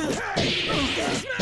Hey!